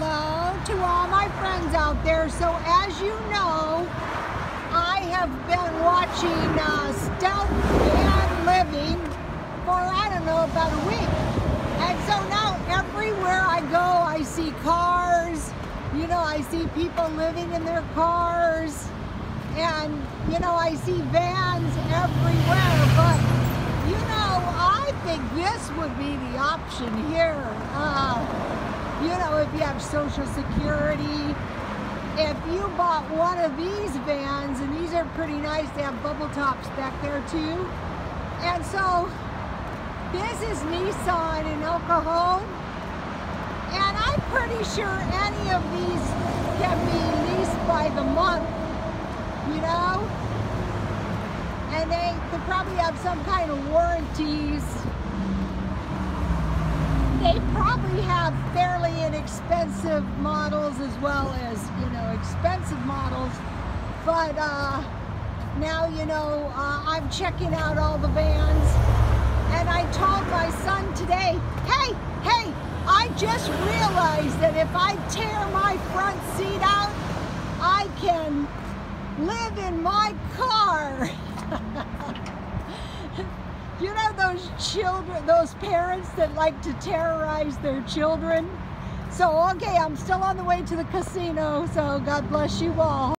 hello to all my friends out there. So as you know, I have been watching uh, Stealth and Living for, I don't know, about a week. And so now everywhere I go, I see cars. You know, I see people living in their cars. And, you know, I see vans everywhere. But, you know, I think this would be the option here. Uh, if you have Social Security, if you bought one of these vans, and these are pretty nice, they have bubble tops back there too. And so, this is Nissan in El Cajon. And I'm pretty sure any of these can be leased by the month, you know? And they, they probably have some kind of warranties probably have fairly inexpensive models as well as, you know, expensive models. But uh, now, you know, uh, I'm checking out all the vans. And I told my son today, hey, hey, I just realized that if I tear my front seat out, I can live in my car. You know those children, those parents that like to terrorize their children? So, okay, I'm still on the way to the casino, so God bless you all.